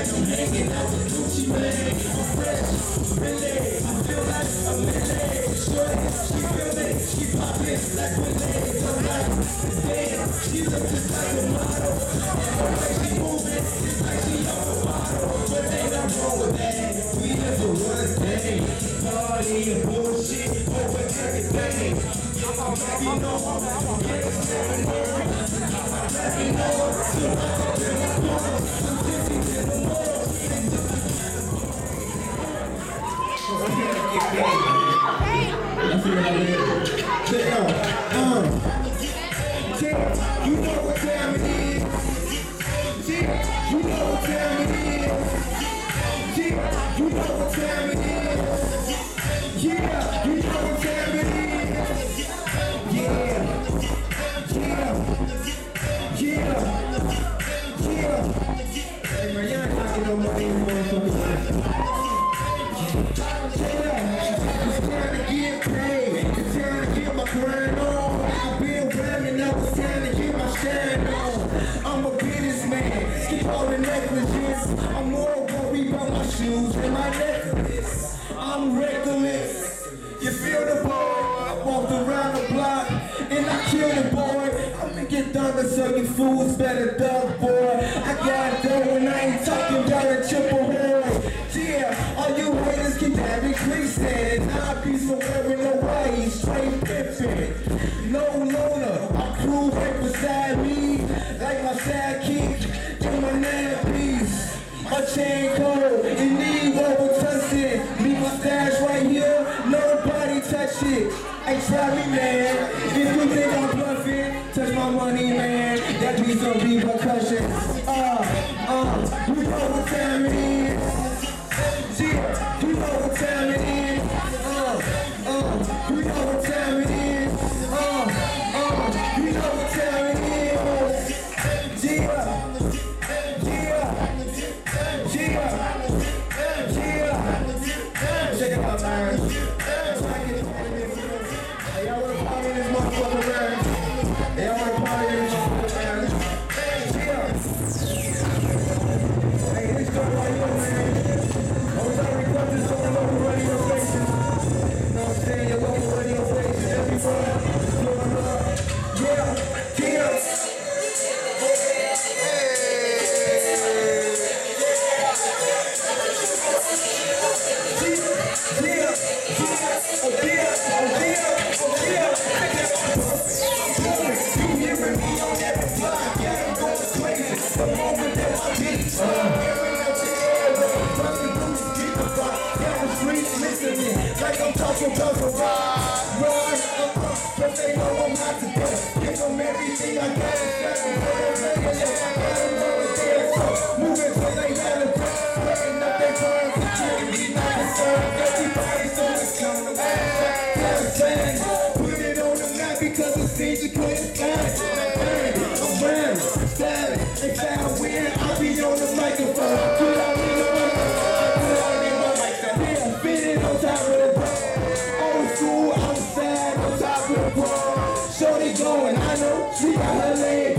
I'm hanging out with Gucci Mane. I'm fresh. I feel like a melee. Shorty, she feel it. She poppin' like relays. don't like, damn, she look just like a model. And the way she movin' it's like she off a bottle. But ain't no wrong with that. We live a one day. Party and bullshit over everything. I'm a you know I'm I feel You know what time it is. You know what time it is. You know what time it is. Yeah. You know what time it is. Yeah. Yeah. Yeah. Yeah. I'm a business man. Keep all the necklaces. I'm more worried about my shoes than my necklace. I'm reckless. You feel the boy? I walked around the block and I killed the boy. I'm making thunder so you fools better duck, boy. I got dough and I ain't try me, man. If you think I'm bluffing, touch my money, man. That be some repercussions. Uh, uh, we I'm talking about the ride, ride. I'm but they know I'm not the best. Give them everything I got. See,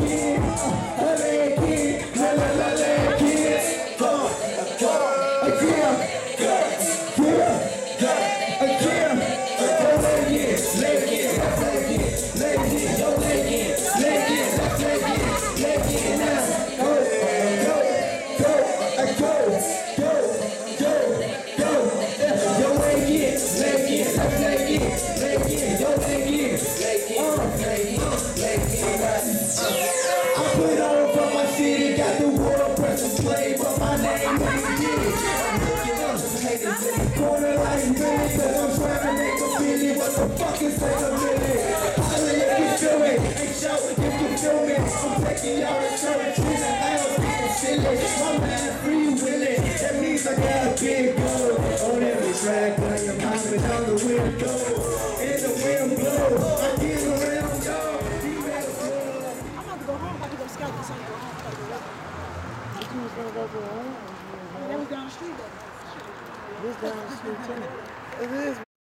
Which one's gonna go to? That was down the street. This down the street too. It is.